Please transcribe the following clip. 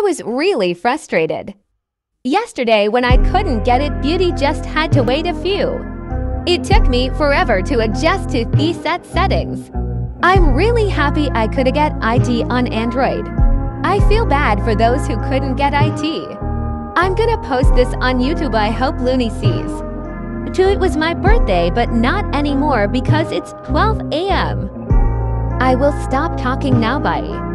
I was really frustrated. Yesterday, when I couldn't get it, Beauty just had to wait a few. It took me forever to adjust to the set settings. I'm really happy I could get IT on Android. I feel bad for those who couldn't get IT. I'm gonna post this on YouTube I hope Luni sees. Too, it was my birthday, but not anymore because it's 12 a.m. I will stop talking now, bye.